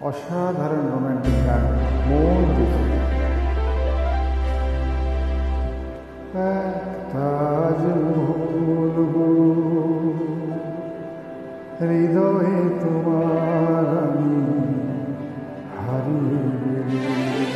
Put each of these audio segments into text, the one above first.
অসাধারণ রোম্যান্টিক গান। মন হৃদয়ে তোমার আমি হারিয়ে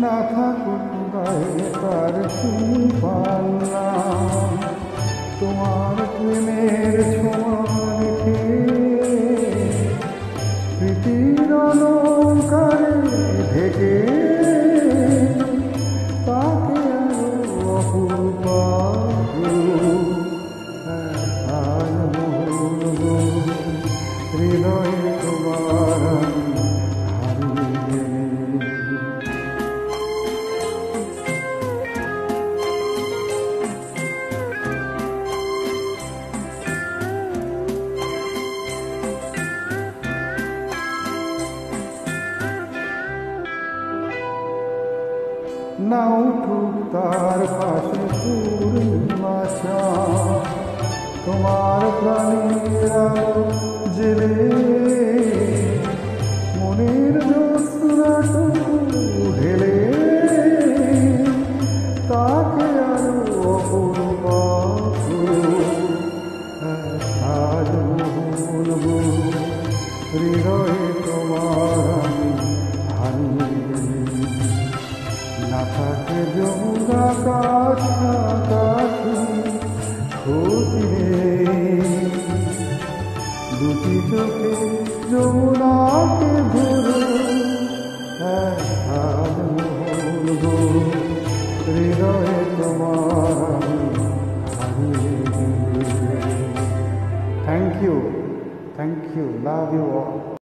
না থাকুক গায়ে তার তুমি না উঠুক তার পাশে পূর্ণিমাশা তোমার প্রাণীর জেলে মনের ঢেলে তাকে আরও অপূর্ব বলব, হৃদয়ে তোমার থাকে যমুনা কাছাকাছি ক্ষতি নেই দুটি চোখে যমুনাকে ধরো এক হাত বলব হৃদয়ে তোমার আমি হারিয়ে গেলি thank you thank you love you all